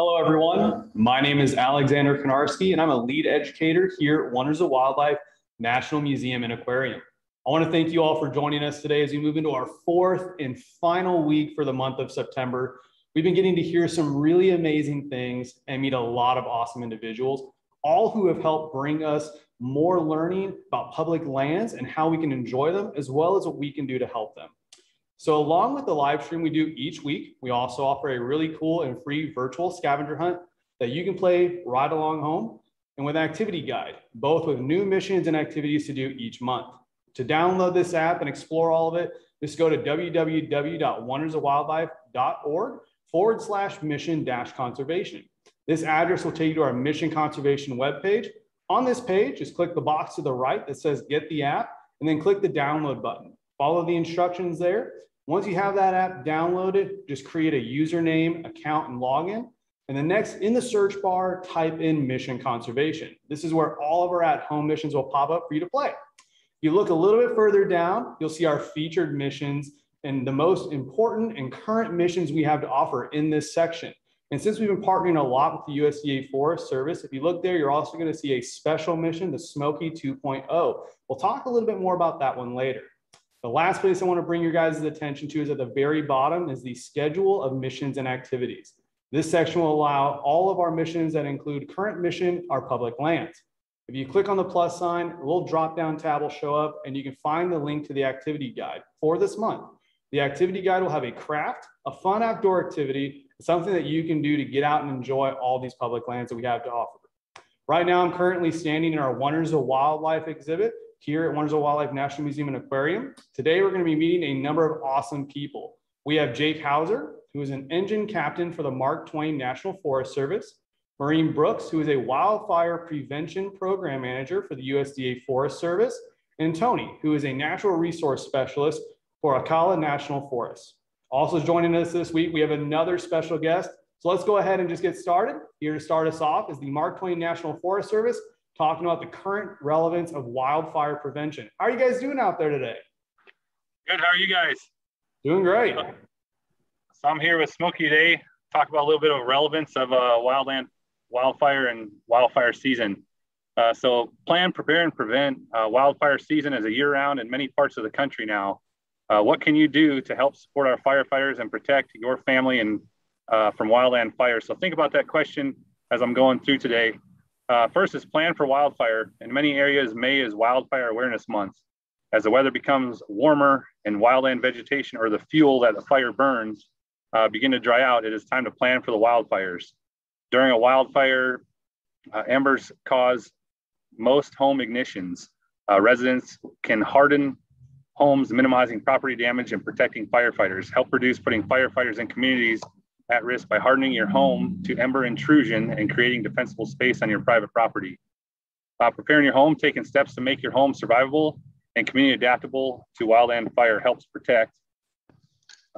Hello, everyone. My name is Alexander Konarski, and I'm a lead educator here at Wonders of Wildlife National Museum and Aquarium. I want to thank you all for joining us today as we move into our fourth and final week for the month of September. We've been getting to hear some really amazing things and meet a lot of awesome individuals, all who have helped bring us more learning about public lands and how we can enjoy them, as well as what we can do to help them. So along with the live stream we do each week, we also offer a really cool and free virtual scavenger hunt that you can play right along home and with activity guide, both with new missions and activities to do each month. To download this app and explore all of it, just go to www.wondersofwildlife.org forward slash mission dash conservation. This address will take you to our mission conservation webpage. On this page, just click the box to the right that says get the app and then click the download button. Follow the instructions there. Once you have that app downloaded, just create a username, account, and login. And then next in the search bar, type in mission conservation. This is where all of our at home missions will pop up for you to play. If you look a little bit further down, you'll see our featured missions and the most important and current missions we have to offer in this section. And since we've been partnering a lot with the USDA Forest Service, if you look there, you're also going to see a special mission, the Smokey 2.0. We'll talk a little bit more about that one later. The last place I want to bring your guys' attention to is at the very bottom is the schedule of missions and activities. This section will allow all of our missions that include current mission, our public lands. If you click on the plus sign, a little drop down tab will show up and you can find the link to the activity guide for this month. The activity guide will have a craft, a fun outdoor activity, something that you can do to get out and enjoy all these public lands that we have to offer. Right now, I'm currently standing in our Wonders of Wildlife exhibit here at Wonders of Wildlife National Museum and Aquarium. Today, we're going to be meeting a number of awesome people. We have Jake Hauser, who is an engine captain for the Mark Twain National Forest Service, Maureen Brooks, who is a wildfire prevention program manager for the USDA Forest Service, and Tony, who is a natural resource specialist for Ocala National Forest. Also joining us this week, we have another special guest. So let's go ahead and just get started. Here to start us off is the Mark Twain National Forest Service talking about the current relevance of wildfire prevention. How are you guys doing out there today? Good. How are you guys? Doing great. So I'm here with Smokey today. Talk about a little bit of relevance of uh, wildland wildfire and wildfire season. Uh, so plan, prepare, and prevent. Uh, wildfire season is a year-round in many parts of the country now. Uh, what can you do to help support our firefighters and protect your family and uh, from wildland fires? So think about that question as I'm going through today. Uh, first is plan for wildfire. In many areas, May is Wildfire Awareness Month. As the weather becomes warmer and wildland vegetation or the fuel that the fire burns uh, begin to dry out, it is time to plan for the wildfires. During a wildfire, uh, embers cause most home ignitions. Uh, residents can harden homes, minimizing property damage and protecting firefighters. Help reduce putting firefighters in communities at risk by hardening your home to ember intrusion and creating defensible space on your private property. Uh, preparing your home, taking steps to make your home survivable and community adaptable to wildland fire helps protect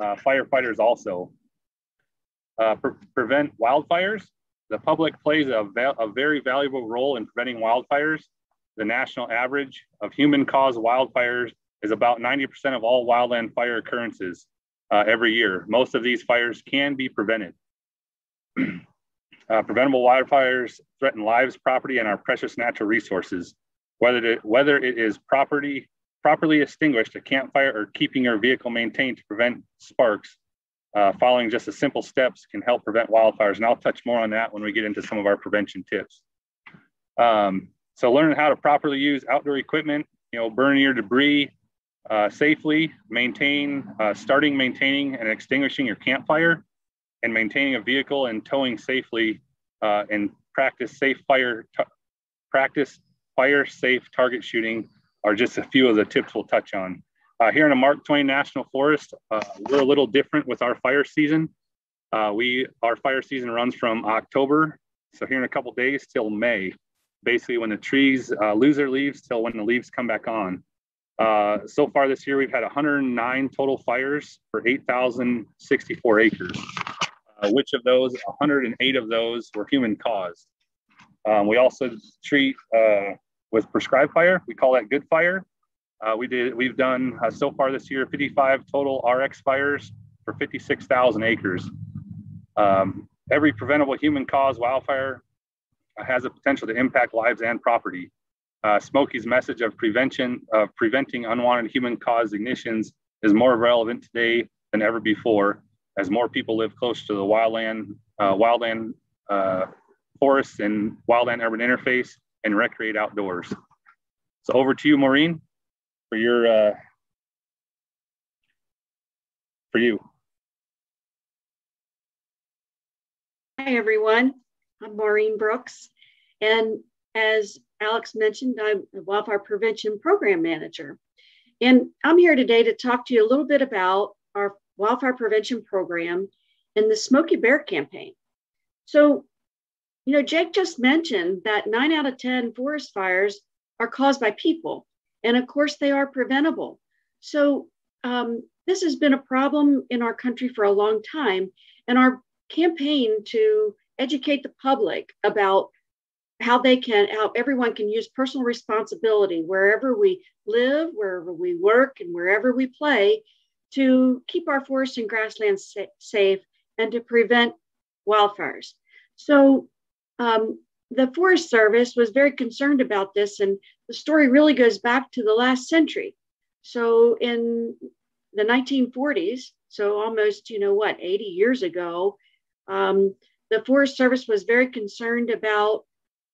uh, firefighters also. Uh, pre prevent wildfires. The public plays a, a very valuable role in preventing wildfires. The national average of human caused wildfires is about 90% of all wildland fire occurrences uh, every year. Most of these fires can be prevented. uh, preventable wildfires threaten lives, property, and our precious natural resources. Whether it, whether it is property properly extinguished, a campfire, or keeping your vehicle maintained to prevent sparks, uh, following just the simple steps can help prevent wildfires. And I'll touch more on that when we get into some of our prevention tips. Um, so learning how to properly use outdoor equipment, you know, burning your debris, uh, safely, maintain, uh, starting, maintaining, and extinguishing your campfire, and maintaining a vehicle and towing safely, uh, and practice safe fire, practice fire safe target shooting are just a few of the tips we'll touch on. Uh, here in the Mark Twain National Forest, uh, we're a little different with our fire season. Uh, we our fire season runs from October, so here in a couple days till May, basically when the trees lose their leaves till when the leaves come back on. Uh, so far this year, we've had 109 total fires for 8,064 acres, uh, which of those, 108 of those were human caused. Um, we also treat uh, with prescribed fire. We call that good fire. Uh, we did, we've done uh, so far this year 55 total RX fires for 56,000 acres. Um, every preventable human caused wildfire has a potential to impact lives and property. Uh, Smokey's message of prevention of preventing unwanted human caused ignitions is more relevant today than ever before as more people live close to the wildland, uh, wildland uh, forests and wildland urban interface and recreate outdoors. So over to you, Maureen, for your uh, for you. Hi, everyone. I'm Maureen Brooks. And as Alex mentioned, I'm a wildfire prevention program manager. And I'm here today to talk to you a little bit about our wildfire prevention program and the Smokey Bear campaign. So, you know, Jake just mentioned that nine out of 10 forest fires are caused by people. And of course, they are preventable. So, um, this has been a problem in our country for a long time. And our campaign to educate the public about how they can how everyone can use personal responsibility wherever we live wherever we work and wherever we play to keep our forests and grasslands sa- safe and to prevent wildfires. So um, the forest service was very concerned about this and the story really goes back to the last century. So in the 1940s so almost you know what 80 years ago um, the Forest Service was very concerned about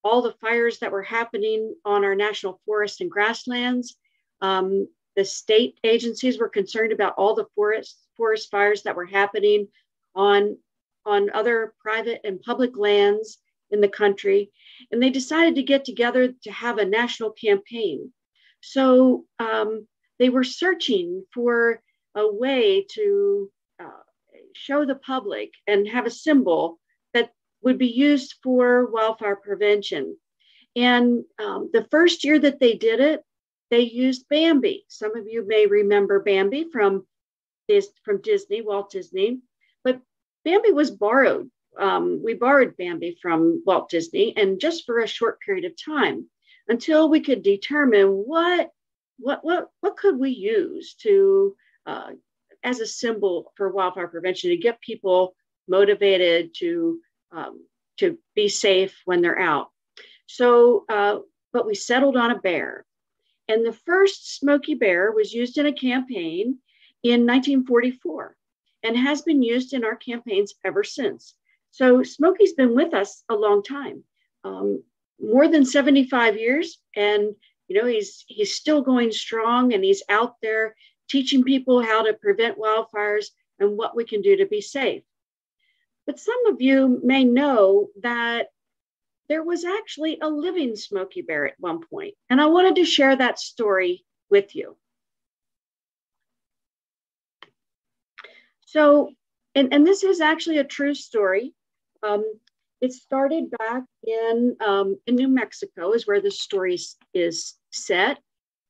all the fires that were happening on our national forests and grasslands. Um, the state agencies were concerned about all the forest forest fires that were happening on on other private and public lands in the country, and they decided to get together to have a national campaign. So um, they were searching for a way to uh, show the public and have a symbol would be used for wildfire prevention. And um, the first year that they did it, they used Bambi. Some of you may remember Bambi from, from Disney, Walt Disney, but Bambi was borrowed. Um, we borrowed Bambi from Walt Disney and just for a short period of time until we could determine what what what what could we use to uh, as a symbol for wildfire prevention to get people motivated to um, to be safe when they're out. So, uh, but we settled on a bear, and the first Smokey Bear was used in a campaign in 1944, and has been used in our campaigns ever since. So Smokey's been with us a long time, um, more than 75 years, and you know he's he's still going strong, and he's out there teaching people how to prevent wildfires and what we can do to be safe. But some of you may know that there was actually a living Smokey Bear at one point, and I wanted to share that story with you. So, and, and this is actually a true story. Um, it started back in, um, in New Mexico, is where the story is set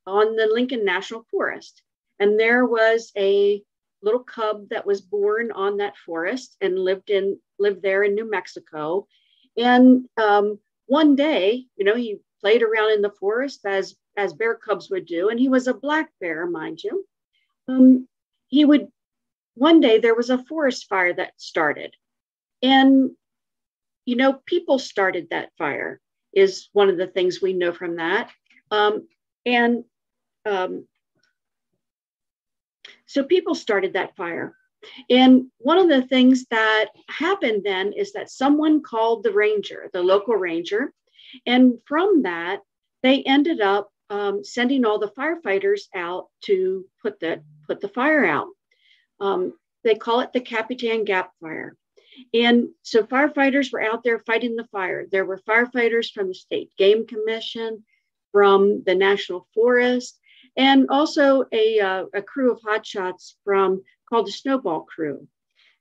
on the Lincoln National Forest. And there was a little cub that was born on that forest and lived in lived there in New Mexico. And um, one day, you know, he played around in the forest as as bear cubs would do, and he was a black bear, mind you. Um, he would one day there was a forest fire that started, and you know, people started that fire is one of the things we know from that. Um, and um, so people started that fire. And one of the things that happened then is that someone called the ranger, the local ranger. And from that, they ended up um, sending all the firefighters out to put the, put the fire out. Um, they call it the Capitan Gap Fire. And so firefighters were out there fighting the fire. There were firefighters from the State Game Commission, from the National Forest, and also a, uh, a crew of hotshots from called the Snowball Crew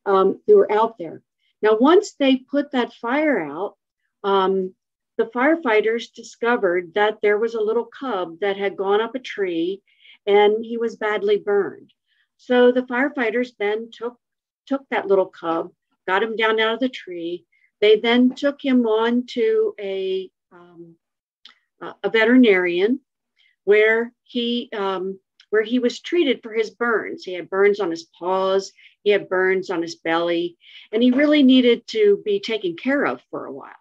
um, who were out there. Now, once they put that fire out, um, the firefighters discovered that there was a little cub that had gone up a tree and he was badly burned. So the firefighters then took took that little cub, got him down out of the tree. They then took him on to a um, a veterinarian where he um, where he was treated for his burns. He had burns on his paws, he had burns on his belly, and he really needed to be taken care of for a while.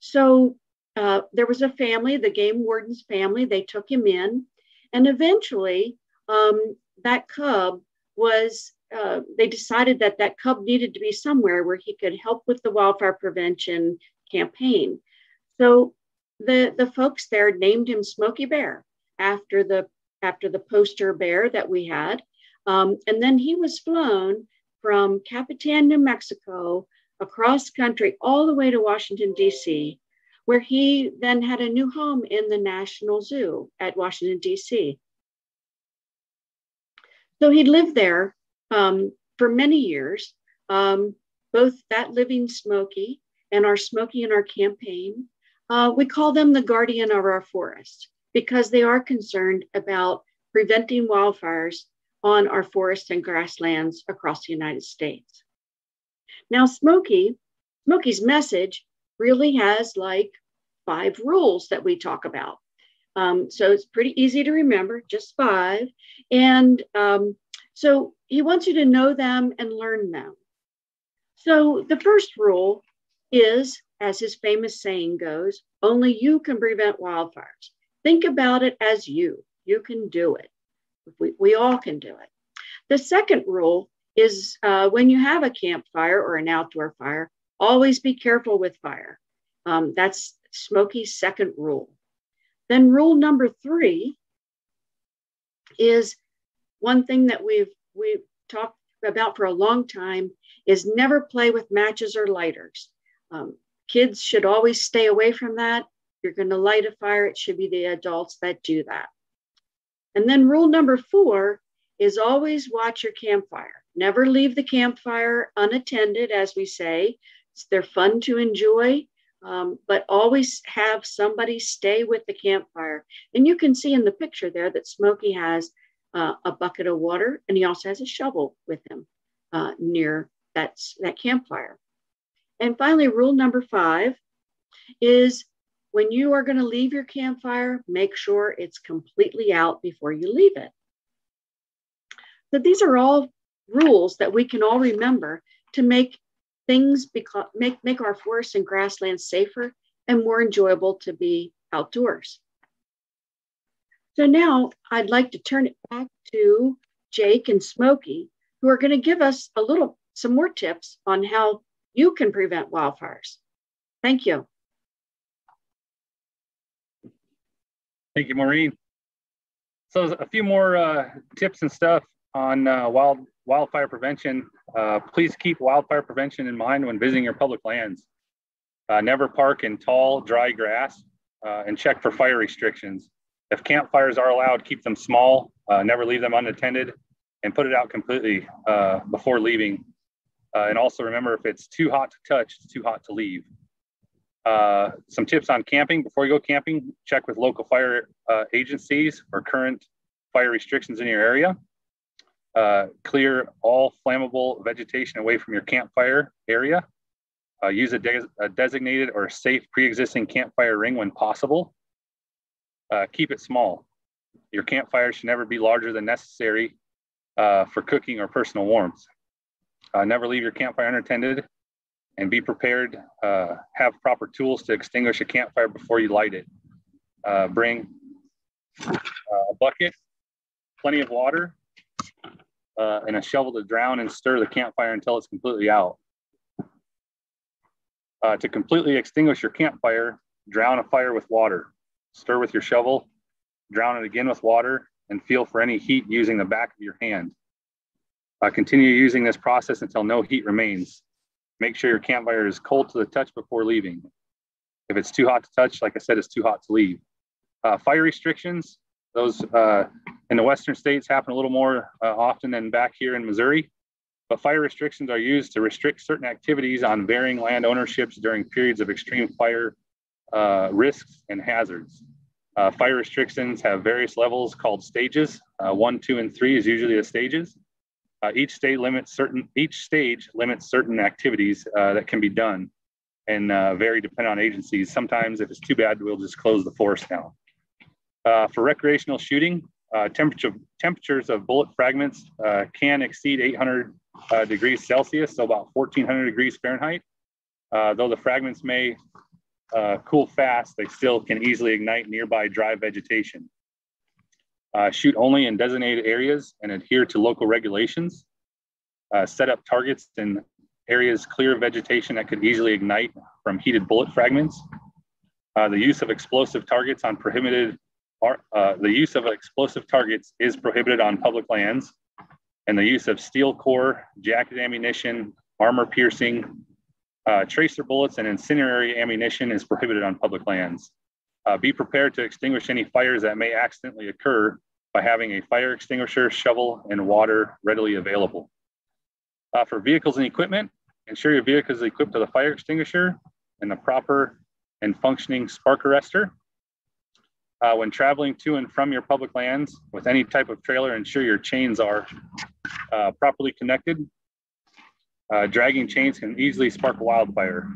So uh, there was a family, the game warden's family, they took him in, and eventually um, that cub was uh, they decided that that cub needed to be somewhere where he could help with the wildfire prevention campaign. So the the folks there named him Smokey Bear after the after the poster bear that we had, um, and then he was flown from Capitan, New Mexico, across country all the way to Washington D.C., where he then had a new home in the National Zoo at Washington D.C. So he lived there um, for many years. Um, both that living Smokey and our Smokey in our campaign, uh, we call them the guardian of our forest because they are concerned about preventing wildfires on our forests and grasslands across the United States. Now, Smokey, Smokey's message really has like five rules that we talk about. Um, so it's pretty easy to remember, just five. And um, so he wants you to know them and learn them. So the first rule is, as his famous saying goes, only you can prevent wildfires. Think about it as you. You can do it. We, we all can do it. The second rule is uh, when you have a campfire or an outdoor fire, always be careful with fire. Um, that's Smokey's second rule. Then rule number three is one thing that we've we've talked about for a long time is never play with matches or lighters. Um, kids should always stay away from that. You're going to light a fire, it should be the adults that do that. And then rule number four is always watch your campfire. Never leave the campfire unattended, as we say. They're fun to enjoy, um, but always have somebody stay with the campfire. And you can see in the picture there that Smokey has uh, a bucket of water, and he also has a shovel with him uh, near that, that campfire. And finally, rule number five is when you are going to leave your campfire, make sure it's completely out before you leave it. So these are all rules that we can all remember to make things because make, make our forests and grasslands safer and more enjoyable to be outdoors. So now I'd like to turn it back to Jake and Smokey, who are going to give us a little, some more tips on how you can prevent wildfires. Thank you. Thank you, Maureen. So a few more uh, tips and stuff on uh, wild wildfire prevention. Uh, please keep wildfire prevention in mind when visiting your public lands. Uh, never park in tall, dry grass uh, and check for fire restrictions. If campfires are allowed, keep them small, uh, never leave them unattended, and put it out completely before leaving. And also remember if it's too hot to touch, it's too hot to leave. Uh, some tips on camping before you go camping check with local fire uh, agencies for current fire restrictions in your area. Uh, clear all flammable vegetation away from your campfire area. use a, de a designated or safe pre existing campfire ring when possible uh, keep it small. Your campfire should never be larger than necessary uh, for cooking or personal warmth. Uh, never leave your campfire unattended and be prepared. Uh, have proper tools to extinguish a campfire before you light it. Uh, bring uh, a bucket, plenty of water, and a shovel to drown and stir the campfire until it's completely out. to completely extinguish your campfire, drown a fire with water stir with your shovel, drown it again with water, and feel for any heat using the back of your hand. Uh, continue using this process until no heat remains. Make sure your campfire is cold to the touch before leaving. If it's too hot to touch, like I said, it's too hot to leave. Uh, fire restrictions, those uh, in the western states happen a little more uh, often than back here in Missouri. But fire restrictions are used to restrict certain activities on varying land ownerships during periods of extreme fire uh, risks and hazards. Uh, fire restrictions have various levels called stages. Uh, one, two, and three is usually the stages. Uh, each state limits certain. Each stage limits certain activities uh, that can be done, and uh, vary depending on agencies. Sometimes, if it's too bad, we'll just close the forest down. for recreational shooting, Uh, temperature, temperatures of bullet fragments uh, can exceed 800 uh, degrees Celsius, so about 1400 degrees Fahrenheit. Uh, though the fragments may uh, cool fast, they still can easily ignite nearby dry vegetation. Uh, shoot only in designated areas and adhere to local regulations. set up targets in areas clear of vegetation that could easily ignite from heated bullet fragments. the use of explosive targets on prohibited uh, the use of explosive targets is prohibited on public lands, and the use of steel core, jacket ammunition, armor piercing, uh, tracer bullets, and incendiary ammunition is prohibited on public lands. Uh, be prepared to extinguish any fires that may accidentally occur by having a fire extinguisher, shovel, and water readily available. Uh, for vehicles and equipment, ensure your vehicle is equipped with a fire extinguisher and the proper and functioning spark arrestor. Uh, when traveling to and from your public lands with any type of trailer, ensure your chains are uh, properly connected. Uh, dragging chains can easily spark wildfire.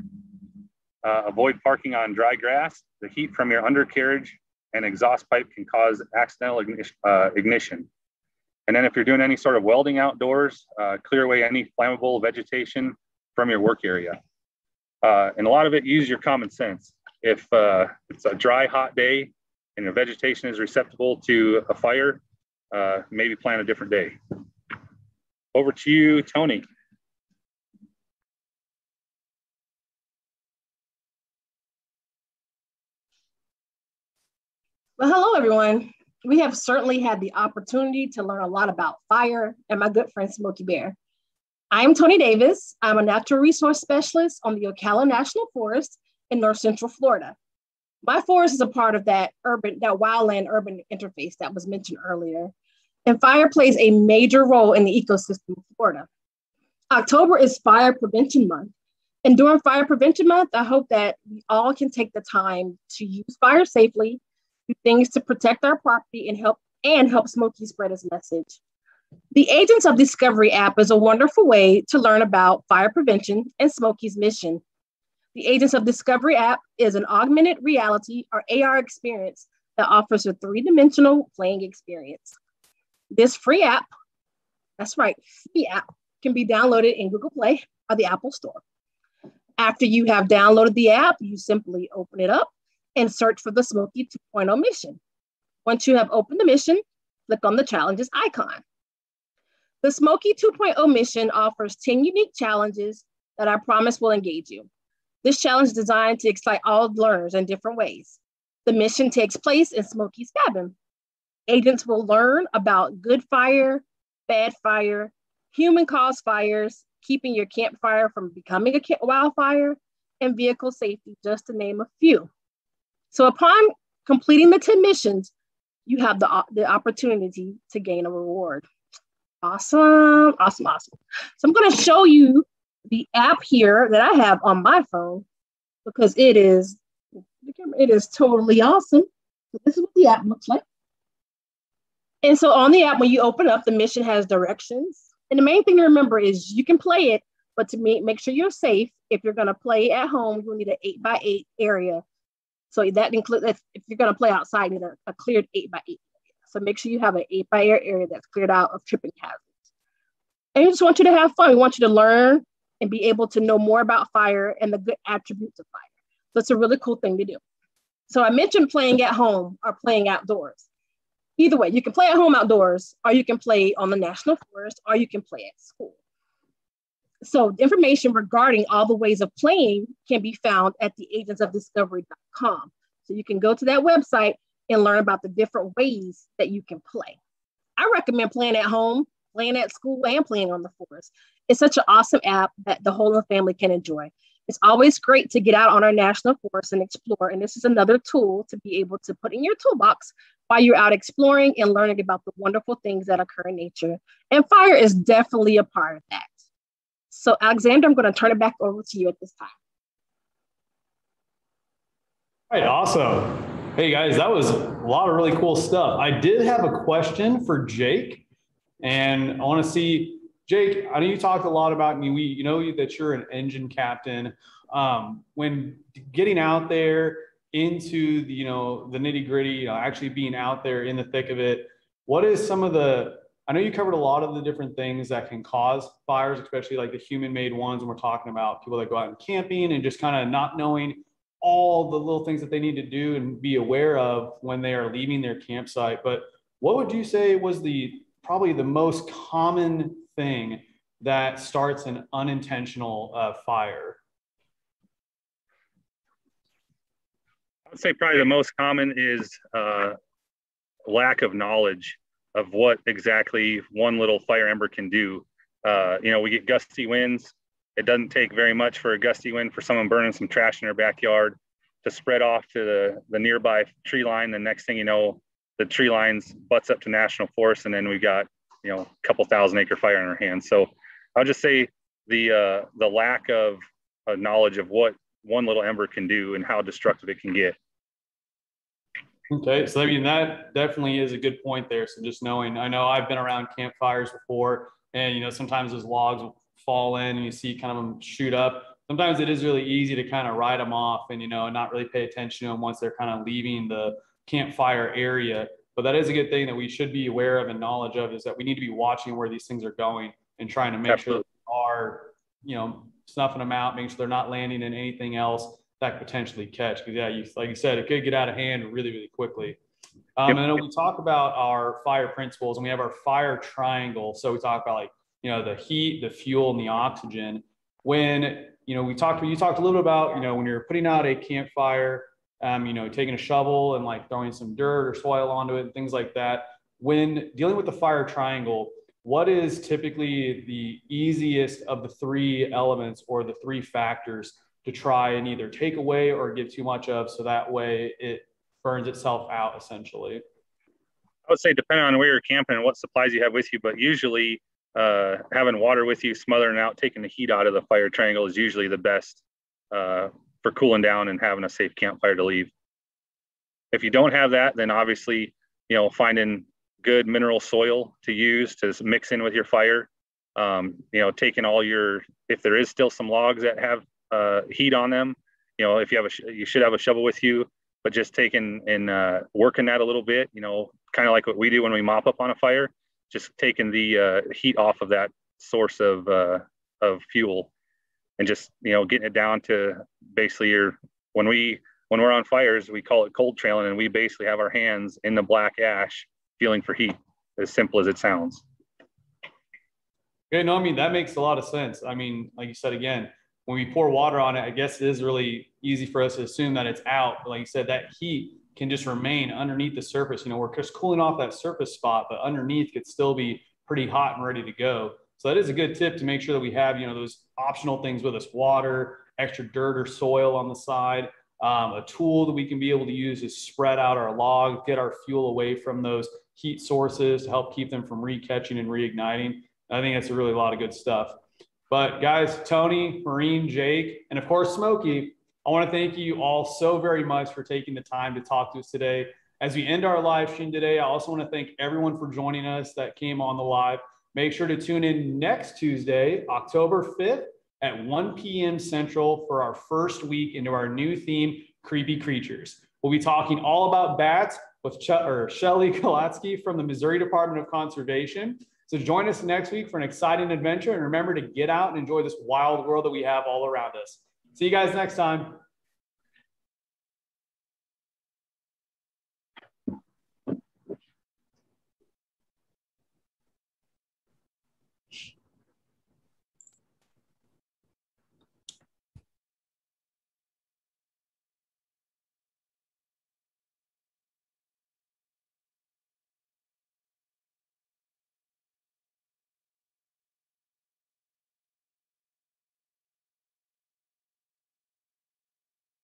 Uh, avoid parking on dry grass. The heat from your undercarriage and exhaust pipe can cause accidental uh, ignition. And then if you're doing any sort of welding outdoors, uh, clear away any flammable vegetation from your work area. and a lot of it, use your common sense. If it's a dry, hot day, and your vegetation is receptible to a fire, uh, maybe plan a different day. Over to you, Tony. Well, hello, everyone. We have certainly had the opportunity to learn a lot about fire and my good friend Smokey Bear. I'm Tony Davis. I'm a natural resource specialist on the Ocala National Forest in North Central Florida. My forest is a part of that urban, that wildland urban interface that was mentioned earlier. And fire plays a major role in the ecosystem of Florida. October is Fire Prevention Month. And during Fire Prevention Month, I hope that we all can take the time to use fire safely, things to protect our property and help and help Smokey spread his message. The Agents of Discovery app is a wonderful way to learn about fire prevention and Smokey's mission. The Agents of Discovery app is an augmented reality or AR experience that offers a three dimensional playing experience. This free app, that's right, free app, can be downloaded in Google Play or the Apple Store. After you have downloaded the app, you simply open it up and search for the Smokey 2.0 mission. Once you have opened the mission, click on the challenges icon. The Smokey 2.0 mission offers 10 unique challenges that I promise will engage you. This challenge is designed to excite all learners in different ways. The mission takes place in Smokey's cabin. Agents will learn about good fire, bad fire, human caused fires, keeping your campfire from becoming a wildfire, and vehicle safety, just to name a few. So, upon completing the 10 missions, you have the, uh, the opportunity to gain a reward. Awesome, awesome, awesome. So, I'm going to show you the app here that I have on my phone because it is it is totally awesome. So this is what the app looks like. And so on the app, when you open up, the mission has directions. And the main thing to remember is you can play it, but to make, make sure you're safe. If you're going to play at home, you'll need an eight by eight area. So that includes if you're going to play outside, you need a, a cleared eight by eight. So make sure you have an eight by eight area that's cleared out of tripping hazards. And we just want you to have fun. We want you to learn and be able to know more about fire and the good attributes of fire. So it's a really cool thing to do. So I mentioned playing at home or playing outdoors. Either way, you can play at home outdoors, or you can play on the national forest, or you can play at school. So information regarding all the ways of playing can be found at theagentsofdiscovery.com. So you can go to that website and learn about the different ways that you can play. I recommend playing at home, playing at school, and playing on the forest. It's such an awesome app that the whole family can enjoy. It's always great to get out on our national forest and explore. And this is another tool to be able to put in your toolbox while you're out exploring and learning about the wonderful things that occur in nature. And fire is definitely a part of that. So, Alexander, I'm going to turn it back over to you at this time. All right, awesome. Hey guys, that was a lot of really cool stuff. I did have a question for Jake, and I want to see Jake, I know you talked a lot about me. We, you know that you're an engine captain. Um, when getting out there into the, you know, the nitty gritty, you know, actually being out there in the thick of it, what is some of the I know you covered a lot of the different things that can cause fires, especially like the human made ones. And we're talking about people that go out and camping and just kind of not knowing all the little things that they need to do and be aware of when they are leaving their campsite. But what would you say was the probably the most common thing that starts an unintentional uh, fire? I would say probably the most common is uh, lack of knowledge of what exactly one little fire ember can do. Uh, you know, we get gusty winds. It doesn't take very much for a gusty wind for someone burning some trash in their backyard to spread off to the, the nearby tree line. The next thing you know, the tree lines butts up to national forest, and then we've got you know a couple thousand acre fire in our hands. So I'll just say the uh, the lack of uh, knowledge of what one little ember can do and how destructive it can get. Okay, so I mean that definitely is a good point there. So just knowing, I know I've been around campfires before, and you know sometimes those logs will fall in, and you see kind of them shoot up. Sometimes it is really easy to kind of ride them off, and you know not really pay attention to them once they're kind of leaving the campfire area. But that is a good thing that we should be aware of and knowledge of is that we need to be watching where these things are going and trying to make Absolutely. sure they are, you know, snuffing them out, making sure they're not landing in anything else that could potentially catch. Because yeah, you, like you said, it could get out of hand really, really quickly. Um, yep. And then we talk about our fire principles, and we have our fire triangle. So we talk about like you know the heat, the fuel, and the oxygen. When you know we talked, you talked a little bit about you know when you're putting out a campfire, um, you know taking a shovel and like throwing some dirt or soil onto it and things like that. When dealing with the fire triangle, what is typically the easiest of the three elements or the three factors to try and either take away or give too much of so that way it burns itself out essentially. I would say depending on where you're camping and what supplies you have with you but usually uh, having water with you smothering out taking the heat out of the fire triangle is usually the best uh, for cooling down and having a safe campfire to leave. If you don't have that then obviously you know finding good mineral soil to use to mix in with your fire um, you know taking all your if there is still some logs that have uh, heat on them. You know, if you have a, you should have a shovel with you, but just taking and uh, working that a little bit. You know, kind of like what we do when we mop up on a fire, just taking the uh, heat off of that source of uh, of fuel, and just you know getting it down to basically your when we when we're on fires we call it cold trailing, and we basically have our hands in the black ash feeling for heat. As simple as it sounds. Yeah, no, I mean that makes a lot of sense. I mean, like you said again, when we pour water on it, I guess it is really easy for us to assume that it's out. But like you said, that heat can just remain underneath the surface. You know, we're just cooling off that surface spot, but underneath could still be pretty hot and ready to go. So that is a good tip to make sure that we have, you know, those optional things with us, water, extra dirt or soil on the side, um, a tool that we can be able to use to spread out our log, get our fuel away from those heat sources to help keep them from recatching and reigniting. I think that's a really a lot of good stuff. But guys, Tony, Maureen, Jake, and of course, Smokey, I want to thank you all so very much for taking the time to talk to us today. As we end our live stream today, I also want to thank everyone for joining us that came on the live. Make sure to tune in next Tuesday, October 5th at 1 p.m. Central for our first week into our new theme, Creepy Creatures. We'll be talking all about bats with Ch- or Shelly Kalatsky from the Missouri Department of Conservation. So join us next week for an exciting adventure and remember to get out and enjoy this wild world that we have all around us. See you guys next time.